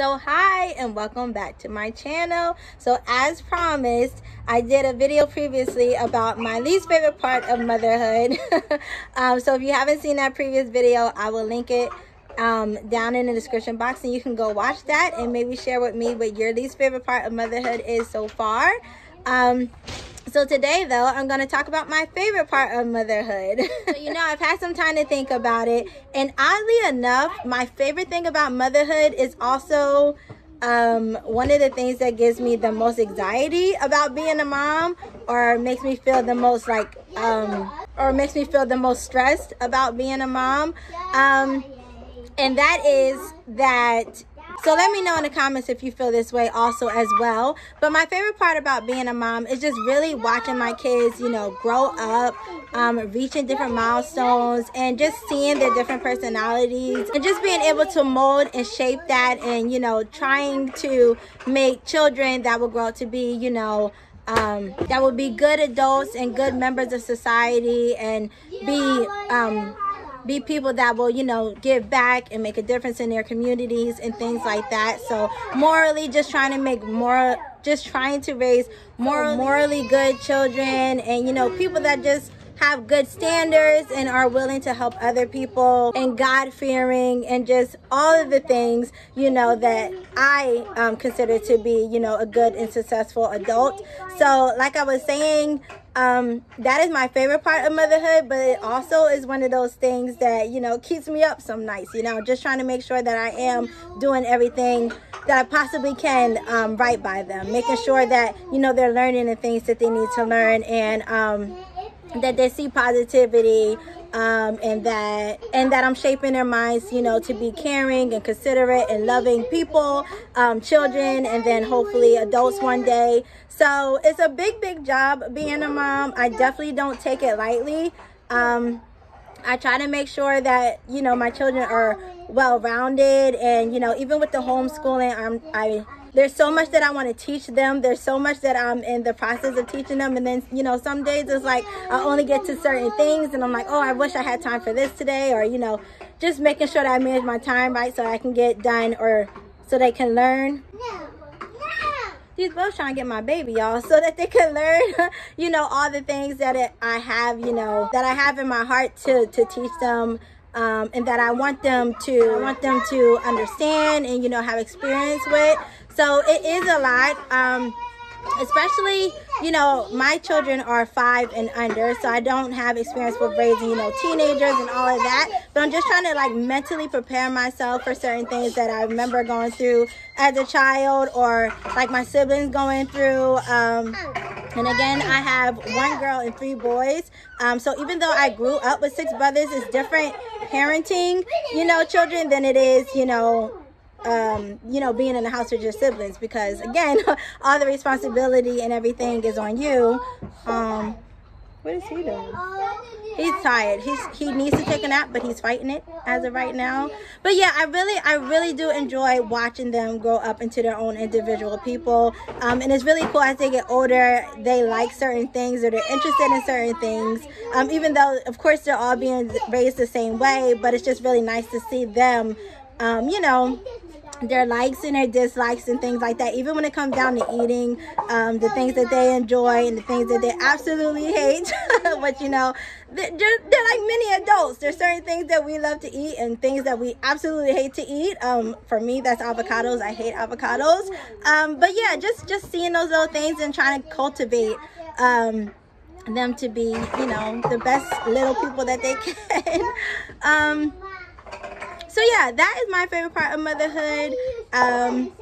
So hi and welcome back to my channel. So as promised, I did a video previously about my least favorite part of motherhood. um, so if you haven't seen that previous video, I will link it um, down in the description box and you can go watch that and maybe share with me what your least favorite part of motherhood is so far. Um, so today though, I'm going to talk about my favorite part of motherhood. so, you know, I've had some time to think about it. And oddly enough, my favorite thing about motherhood is also um, one of the things that gives me the most anxiety about being a mom or makes me feel the most like, um, or makes me feel the most stressed about being a mom. Um, and that is that so let me know in the comments if you feel this way also as well. But my favorite part about being a mom is just really watching my kids, you know, grow up, um, reaching different milestones and just seeing their different personalities and just being able to mold and shape that and, you know, trying to make children that will grow up to be, you know, um, that will be good adults and good members of society and be um, be people that will, you know, give back and make a difference in their communities and things like that. So morally, just trying to make more, just trying to raise more morally good children and, you know, people that just have good standards and are willing to help other people and God fearing and just all of the things, you know, that I um, consider to be, you know, a good and successful adult. So, like I was saying, um, that is my favorite part of motherhood, but it also is one of those things that, you know, keeps me up some nights, you know, just trying to make sure that I am doing everything that I possibly can um, right by them, making sure that, you know, they're learning the things that they need to learn and, um, that they see positivity um, and that and that I'm shaping their minds, you know, to be caring and considerate and loving people, um, children, and then hopefully adults one day. So it's a big, big job being a mom. I definitely don't take it lightly. Um, I try to make sure that you know my children are well rounded, and you know even with the homeschooling, I'm I there's so much that I want to teach them. There's so much that I'm in the process of teaching them. And then, you know, some days it's like I only get to certain things and I'm like, oh, I wish I had time for this today. Or, you know, just making sure that I manage my time right so I can get done or so they can learn. These both trying to get my baby, y'all, so that they can learn, you know, all the things that it, I have, you know, that I have in my heart to, to teach them um, and that I want them to I want them to understand and you know have experience with. So it is a lot. Um, especially you know my children are five and under so i don't have experience with raising you know teenagers and all of that but i'm just trying to like mentally prepare myself for certain things that i remember going through as a child or like my siblings going through um, and again i have one girl and three boys um, so even though i grew up with six brothers it's different parenting you know children than it is you know um, you know, being in the house with your siblings because again, all the responsibility and everything is on you. Um, what is he doing? He's tired. He's he needs to take a nap, but he's fighting it as of right now. But yeah, I really I really do enjoy watching them grow up into their own individual people. Um, and it's really cool as they get older, they like certain things or they're interested in certain things. Um, even though of course they're all being raised the same way, but it's just really nice to see them um, you know, their likes and their dislikes and things like that. Even when it comes down to eating um, the things that they enjoy and the things that they absolutely hate. But you know they're, they're, like many adults. There's certain things that we love to eat and things that we absolutely hate to eat. Um, for me that's avocados. I hate avocados. Um, but yeah just just seeing those little things and trying to cultivate um, them to be you know the best little people that they can. Um, so yeah that is my favorite part of motherhood um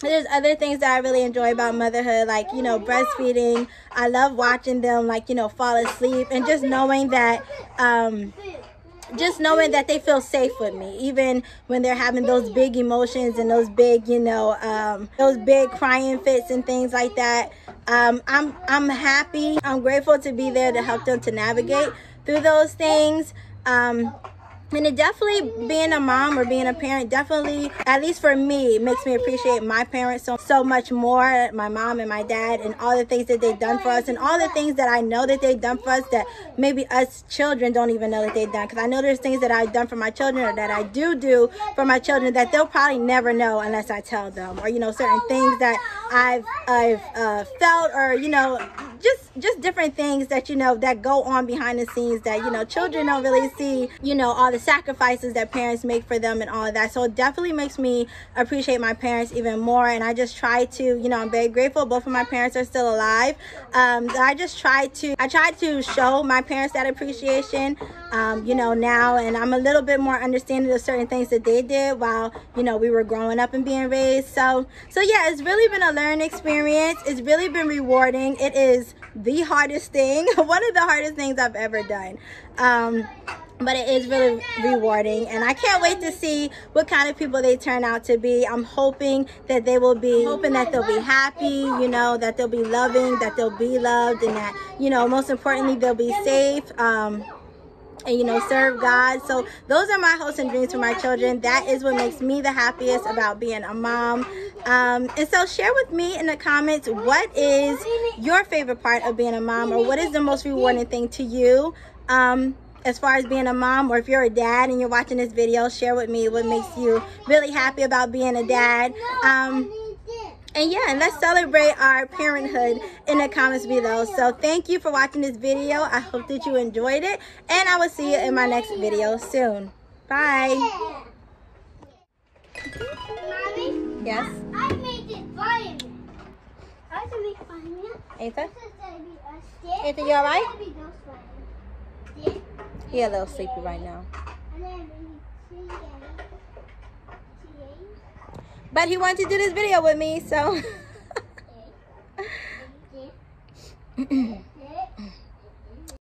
there's other things that I really enjoy about motherhood, like, you know, breastfeeding. I love watching them, like, you know, fall asleep and just knowing that, um, just knowing that they feel safe with me, even when they're having those big emotions and those big, you know, um, those big crying fits and things like that. Um, I'm, I'm happy. I'm grateful to be there to help them to navigate through those things. Um, and it definitely being a mom or being a parent definitely at least for me makes me appreciate my parents so so much more my mom and my dad and all the things that they've done for us and all the things that i know that they've done for us that maybe us children don't even know that they've done. Because i know there's things that i've done for my children or that i do do for my children that they'll probably never know unless i tell them or you know certain things that i've i've uh, felt or you know just just different things that you know that go on behind the scenes that you know children don't really see you know all the sacrifices that parents make for them and all of that. So it definitely makes me appreciate my parents even more. And i just try to you know i'm very grateful both of my parents are still alive. Um, i just try to i try to show my parents that appreciation um, you know now. And i'm a little bit more understanding of certain things that they did while you know we were growing up and being raised. So so yeah it's really been a learning experience. It's really been rewarding. It is the hardest thing one of the hardest things i've ever done. Um, but it is really rewarding and i can't wait to see what kind of people they turn out to be. I'm hoping that they will be hoping that they'll be happy you know that they'll be loving that they'll be loved and that you know most importantly they'll be safe. Um, and you know serve god. So those are my hopes and dreams for my children. That is what makes me the happiest about being a mom. Um, and so share with me in the comments what is your favorite part of being a mom or what is the most rewarding thing to you? Um, as far as being a mom or if you're a dad and you're watching this video share with me what makes you really happy about being a dad. Um, and yeah and let's celebrate our parenthood in the comments below so thank you for watching this video i hope that you enjoyed it and i will see you in my next video soon bye Mommy, yes I made it fire. I can make fire. Ethan? This is gonna be a stick. Ethan, you all right? This is gonna be those fire. Stick, he a little sleepy right now and then maybe two again. But he wanted to do this video with me so